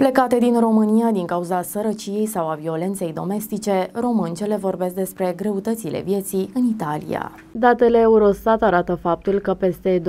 Plecate din România din cauza sărăciei sau a violenței domestice, româncele vorbesc despre greutățile vieții în Italia. Datele Eurostat arată faptul că peste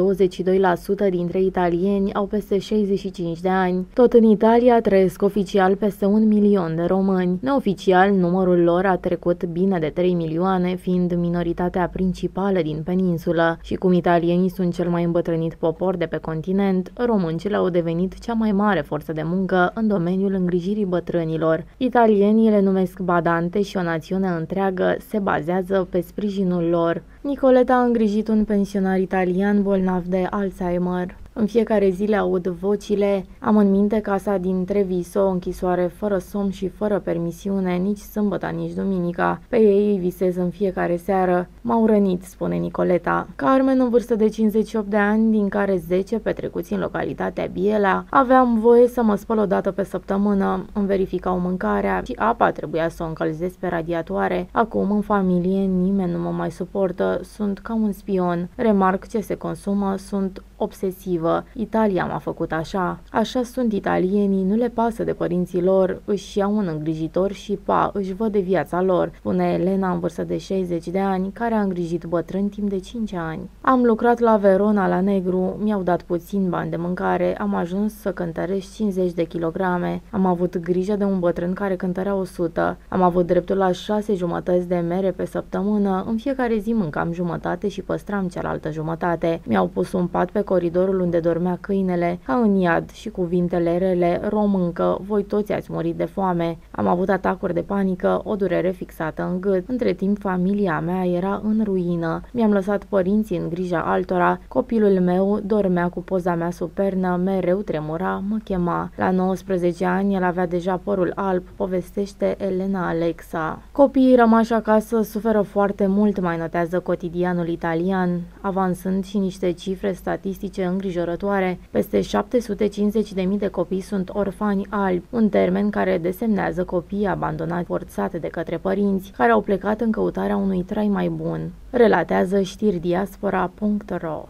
22% dintre italieni au peste 65 de ani. Tot în Italia trăiesc oficial peste un milion de români. Neoficial, numărul lor a trecut bine de 3 milioane, fiind minoritatea principală din peninsulă. Și cum italienii sunt cel mai îmbătrânit popor de pe continent, româncele au devenit cea mai mare forță de muncă în domeniul îngrijirii bătrânilor. Italienii le numesc badante și o națiune întreagă se bazează pe sprijinul lor. Nicoleta a îngrijit un pensionar italian bolnav de Alzheimer. În fiecare zi le aud vocile, am în minte casa din Treviso, o închisoare fără somn și fără permisiune, nici sâmbăta, nici duminica. Pe ei visez în fiecare seară. M-au rănit, spune Nicoleta. Carmen, în vârstă de 58 de ani, din care 10 petrecuți în localitatea Biela, aveam voie să mă spăl o dată pe săptămână, îmi verificau mâncarea și apa trebuia să o încălzesc pe radiatoare. Acum, în familie, nimeni nu mă mai suportă, sunt ca un spion. Remarc ce se consumă, sunt obsesivă. Italia m-a făcut așa. Așa sunt italienii, nu le pasă de părinții lor, își iau un îngrijitor și pa, își văd de viața lor, spune Elena în vârstă de 60 de ani, care a îngrijit bătrân timp de 5 ani. Am lucrat la Verona, la Negru, mi-au dat puțin bani de mâncare, am ajuns să cântărești 50 de kilograme, am avut grijă de un bătrân care cântărea 100, am avut dreptul la 6 jumătăți de mere pe săptămână, în fiecare zi mâncam jumătate și păstram cealaltă jumătate. Mi-au pus un pat pe coridorul unde dormea câinele, ca în iad și cuvintele rele, româncă, voi toți ați murit de foame. Am avut atacuri de panică, o durere fixată în gât. Între timp, familia mea era în ruină. Mi-am lăsat părinții în grija altora. Copilul meu dormea cu poza mea supernă, mereu tremura, mă chema. La 19 ani, el avea deja părul alb, povestește Elena Alexa. Copiii rămași acasă suferă foarte mult, mai notează cotidianul italian, avansând și niște cifre statistice statistice îngrijorătoare. Peste 750.000 de copii sunt orfani albi, un termen care desemnează copiii abandonați forțate de către părinți, care au plecat în căutarea unui trai mai bun. Relatează știri diaspora.ro